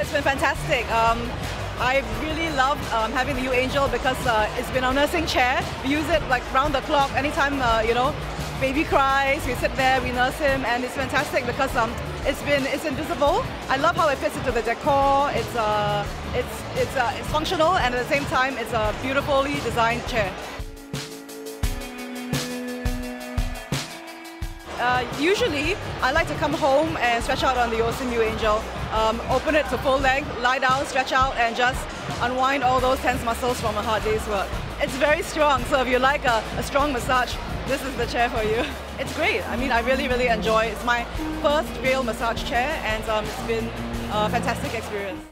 it's been fantastic. Um, I really love um, having the uAngel because uh, it's been our nursing chair. We use it like round the clock. Anytime uh, you know, baby cries, we sit there, we nurse him, and it's fantastic because um, it's been it's invisible. I love how it fits into the decor. It's uh, it's it's uh, it's functional, and at the same time, it's a beautifully designed chair. Uh, usually, I like to come home and stretch out on the uAngel. Um, open it to full length, lie down, stretch out, and just unwind all those tense muscles from a hard day's work. It's very strong, so if you like a, a strong massage, this is the chair for you. It's great. I mean, I really, really enjoy it. It's my first real massage chair, and um, it's been a fantastic experience.